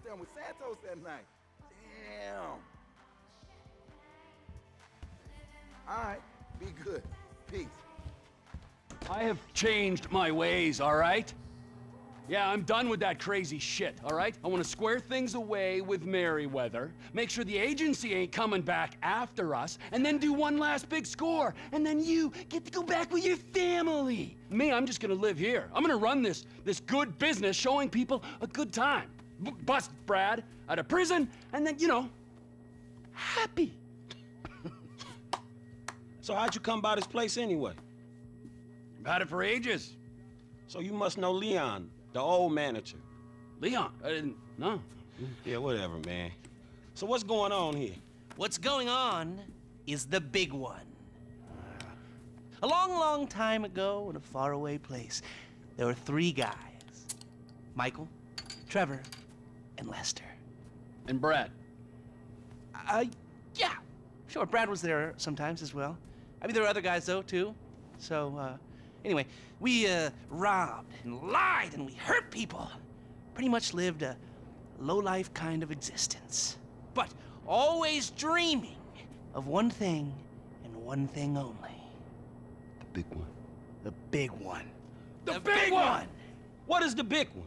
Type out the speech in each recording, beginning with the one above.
downtown with Santos that night. Damn. All right, be good. Peace. I have changed my ways, all right? Yeah, I'm done with that crazy shit, all right? I want to square things away with Merryweather, make sure the agency ain't coming back after us, and then do one last big score, and then you get to go back with your family. Me, I'm just gonna live here. I'm gonna run this, this good business showing people a good time. B bust Brad out of prison, and then, you know, happy. So how'd you come by this place anyway? I've had it for ages. So you must know Leon, the old manager. Leon, I didn't, no. Yeah, whatever, man. So what's going on here? What's going on is the big one. A long, long time ago in a faraway place, there were three guys Michael, Trevor, and Lester. And Brad. Uh, yeah, sure, Brad was there sometimes as well. I mean, there were other guys, though, too. So, uh, anyway, we, uh, robbed and lied and we hurt people. Pretty much lived a low-life kind of existence. But always dreaming of one thing and one thing only. The big one. The big one. The big one! What is the big one?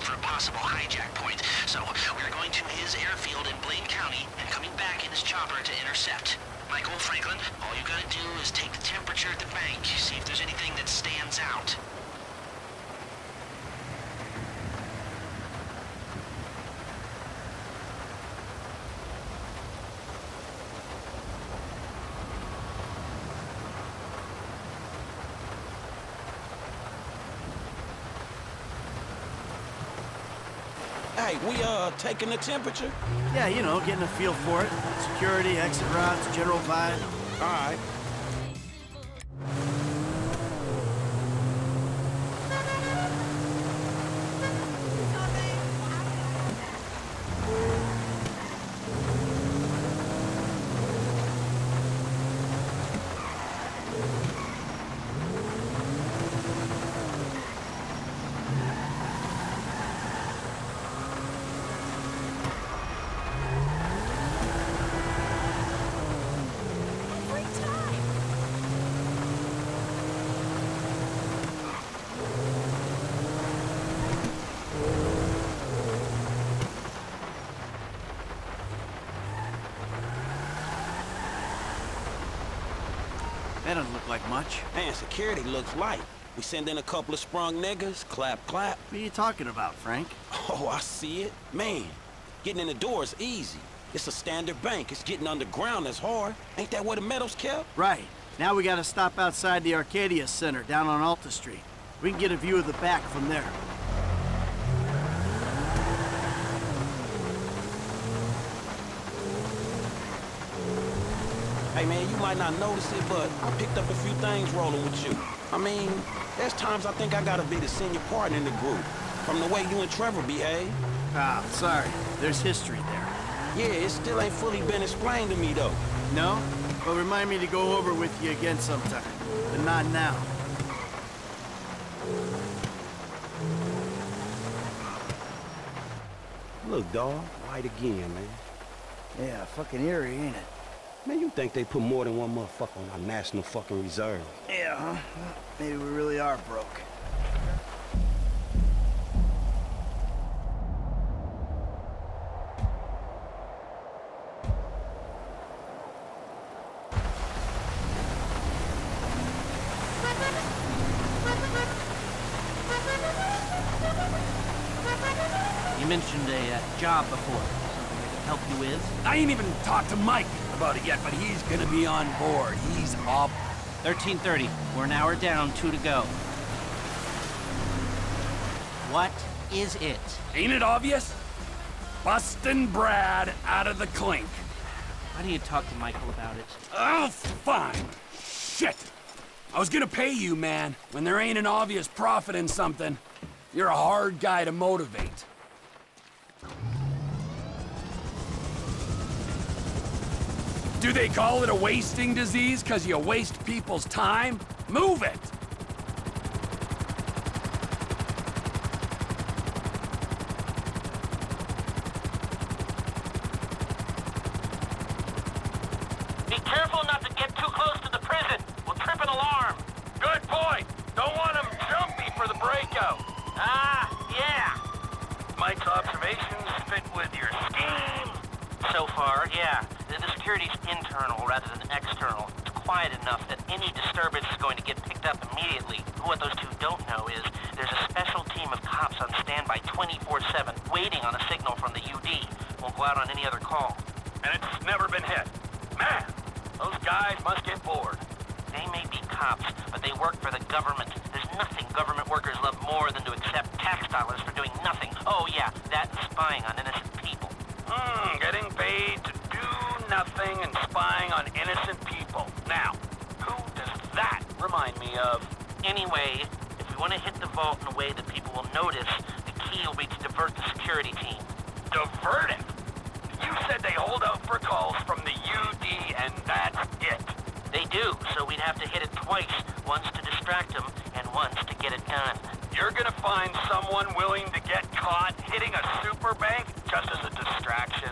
for a possible hijack point. So we're going to his airfield in Blaine County and coming back in his chopper to intercept. Michael Franklin, all you gotta do is take the temperature at the bank, see if there's anything that stands out. Hey, taking the temperature? Yeah, you know, getting a feel for it. Security, exit routes, general vibe. All right. That doesn't look like much. Man, security looks light. We send in a couple of sprung niggas, clap, clap. What are you talking about, Frank? Oh, I see it. Man, getting in the door is easy. It's a standard bank. It's getting underground that's hard. Ain't that where the metal's kept? Right. Now we gotta stop outside the Arcadius Center down on Alta Street. We can get a view of the back from there. Hey man, you might not notice it, but I picked up a few things rolling with you. I mean, there's times I think I gotta be the senior partner in the group. From the way you and Trevor behave. Ah, sorry. There's history there. Yeah, it still ain't fully been explained to me though. No? Well, remind me to go over with you again sometime. But not now. Look, dawg, white again, man. Yeah, fucking eerie, ain't it? think they put more than one motherfucker on our national fucking reserve. Yeah, huh? Maybe we really are broke. You mentioned a uh, job before. Something I could help you with? I ain't even talked to Mike about it yet, but he's gonna be on board. He's up. 1330. We're an hour down, two to go. What is it? Ain't it obvious? Bustin' Brad out of the clink. Why don't you talk to Michael about it? Oh, fine. Shit. I was gonna pay you, man. When there ain't an obvious profit in something, you're a hard guy to motivate. Do they call it a wasting disease because you waste people's time? Move it! Be careful security's internal rather than external. It's quiet enough that any disturbance is going to get picked up immediately. What those two don't know is there's a special team of cops on standby 24-7, waiting on a signal from the UD. Won't go out on any other call. And it's never been hit. Man, those guys must get bored. They may be cops, but they work for the government. There's nothing government workers love more than to accept tax dollars for doing nothing. Oh yeah, that and spying on innocent people. Hmm, getting paid to nothing and spying on innocent people. Now, who does that remind me of? Anyway, if we want to hit the vault in a way that people will notice, the key will be to divert the security team. Divert it. You said they hold out for calls from the UD and that's it. They do, so we'd have to hit it twice. Once to distract them, and once to get it done. You're gonna find someone willing to get caught hitting a super bank just as a distraction?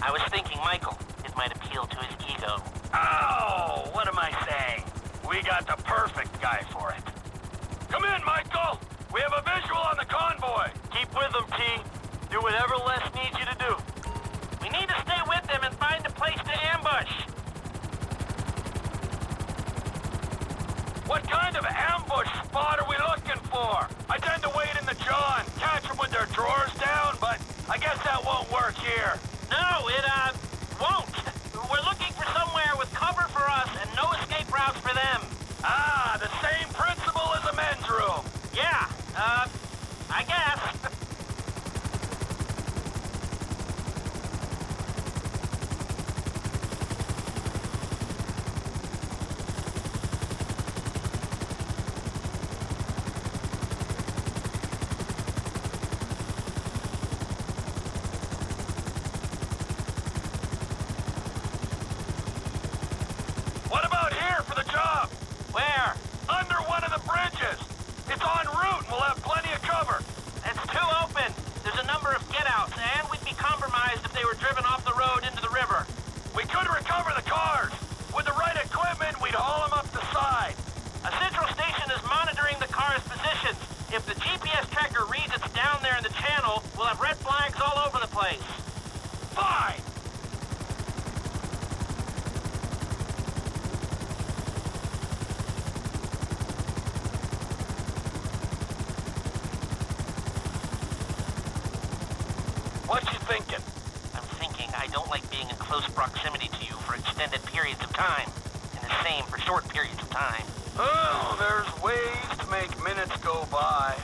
I was thinking Michael. Might appeal to his ego. Oh, what am I saying? We got the perfect guy for it. Come in, Michael! We have a visual on the convoy! Keep with them, T. Do whatever Les needs you to do. We need to stay with them and find a place to ambush. What kind of ambush spot are we looking for? I tend to wait in the jaw and catch them with their drawers down, but I guess that won't work here. No, it, uh, won't. We're looking for somewhere with cover for us and no escape routes for them. Ah, the same principle as a men's room. Yeah, uh, I guess. What about here for the job? Where? Under one of the bridges. It's en route and we'll have plenty of cover. It's too open. There's a number of get-outs, and we'd be compromised if they were driven off the road into the river. We could recover the cars. With the right equipment, we'd haul them up the side. A central station is monitoring the car's positions. If the GPS tracker reads it's down there in the channel, we'll have red flags all over the place. Fine. What you thinking? I'm thinking I don't like being in close proximity to you for extended periods of time. And the same for short periods of time. Oh, there's ways to make minutes go by.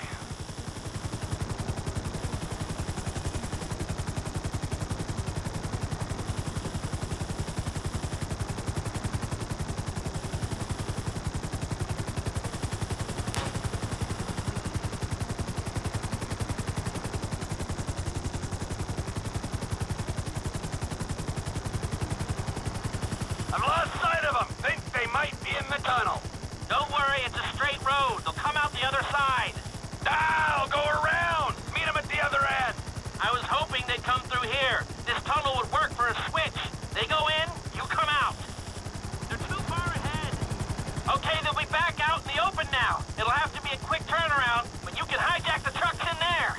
I've lost sight of them. Think they might be in the tunnel. Don't worry, it's a straight road. They'll come out the other side. Now go around. Meet them at the other end. I was hoping they'd come through here. This tunnel would work for a switch. They go in, you come out. They're too far ahead. Okay, they'll be back out in the open now. It'll have to be a quick turnaround, but you can hijack the trucks in there.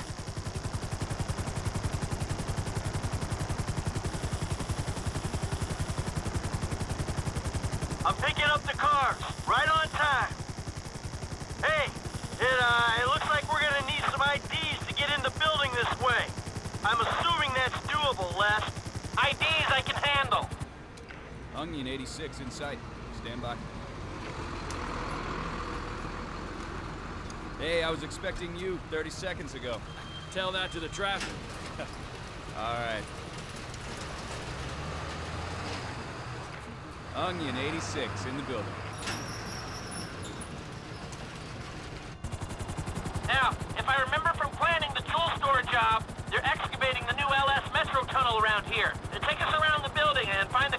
I'm picking up the cars. Right on time. Hey, it, uh, it looks like we're gonna need some IDs to get in the building this way. Onion 86 in sight. Stand by. Hey, I was expecting you 30 seconds ago. Tell that to the traffic. All right. Onion 86 in the building. Now, if I remember from planning the tool store job, they're excavating the new LS Metro tunnel around here. They take us around the building and find the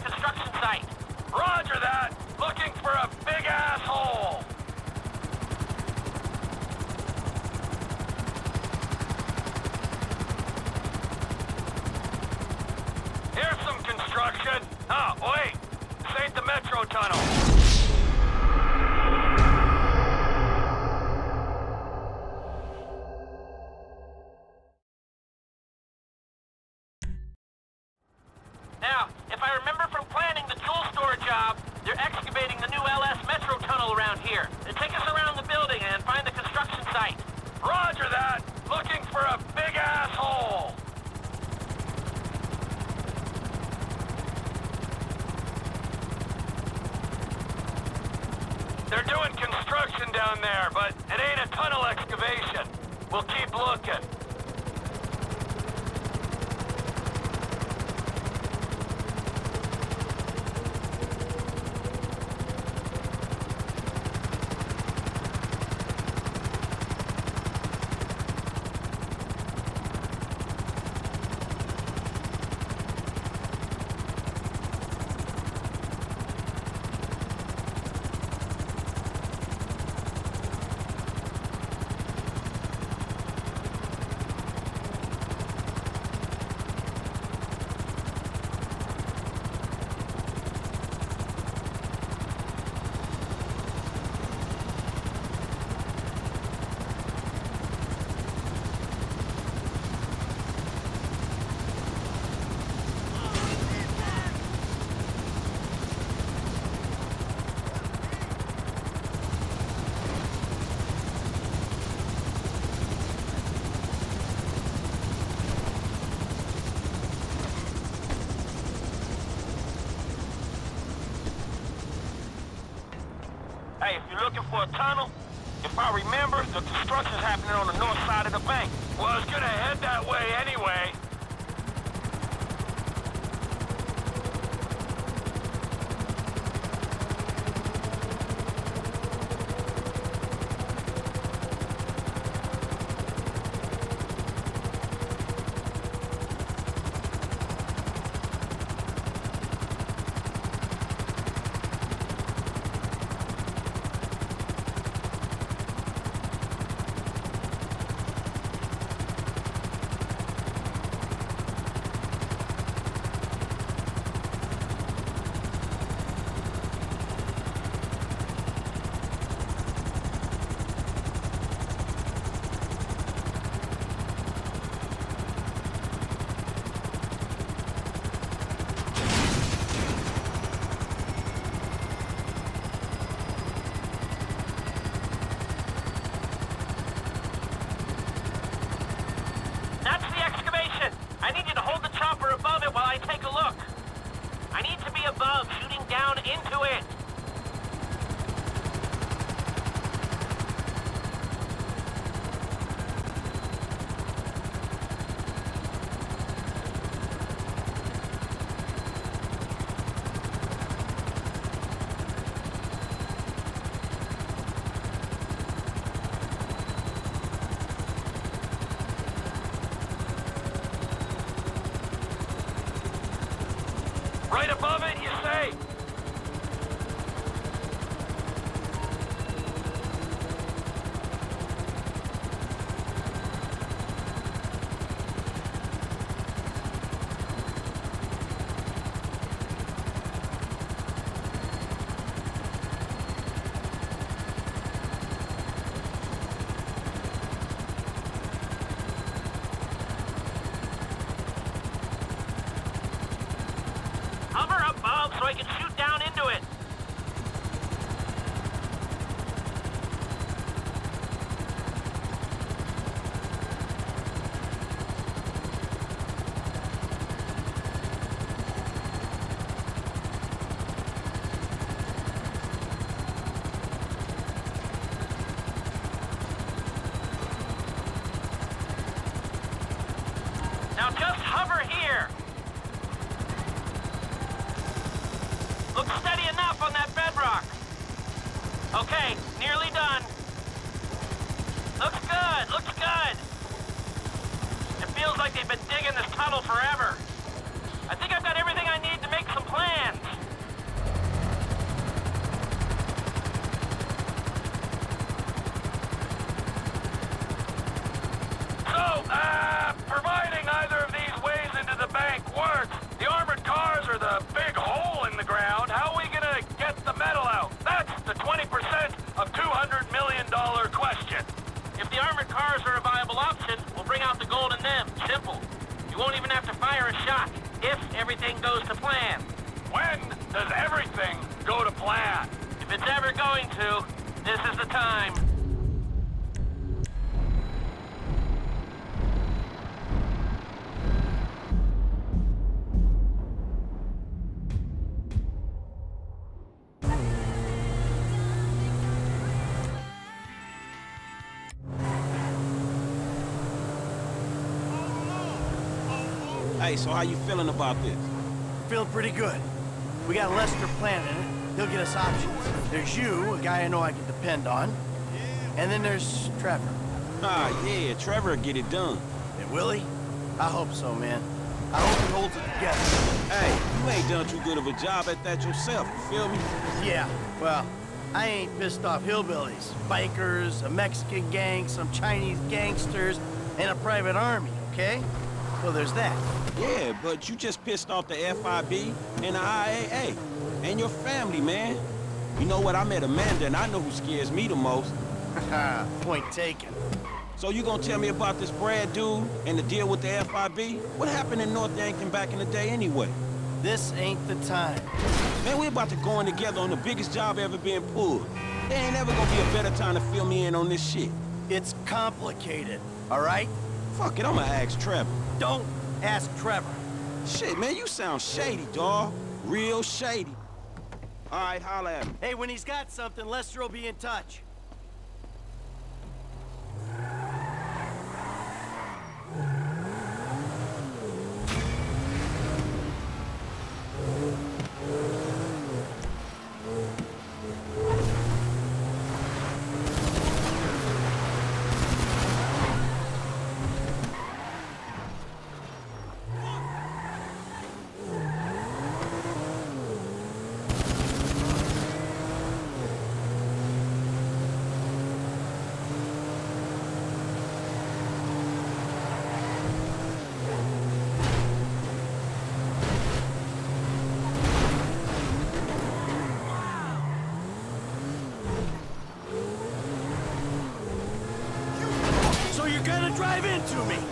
construction. Roger that! Looking for a big asshole! Here's some construction. Oh, wait. This ain't the Metro tunnel. You're looking for a tunnel, if I remember, the construction's happening on the north side of the bank. Well, it's gonna head that way anyway. That's the excavation. I need you to hold the chopper above it while I take a look. I need to be above, shooting down into it. Right above it, Now just hover here. Looks steady enough on that bedrock. Okay, nearly done. Looks good, looks good. It feels like they've been digging this tunnel forever. Hey, so how you feeling about this? Feel pretty good. We got Lester planning it. He'll get us options. There's you, a guy I know I can depend on. And then there's Trevor. Ah, yeah, Trevor will get it done. And Willie? I hope so, man. I hope he holds it together. Hey, you ain't done too good of a job at that yourself, you feel me? Yeah, well, I ain't pissed off hillbillies, bikers, a Mexican gang, some Chinese gangsters, and a private army, okay? Well, there's that. Yeah, but you just pissed off the FIB and the IAA. And your family, man. You know what, I met Amanda and I know who scares me the most. Point taken. So you gonna tell me about this Brad dude and the deal with the FIB? What happened in North Yankton back in the day anyway? This ain't the time. Man, we about to go in together on the biggest job ever being pulled. There ain't ever gonna be a better time to fill me in on this shit. It's complicated, all right? Fuck it, I'ma ask Trevor. Don't ask Trevor. Shit, man, you sound shady, dawg. Real shady. All right, holla at me. Hey, when he's got something, Lester will be in touch. Gonna me?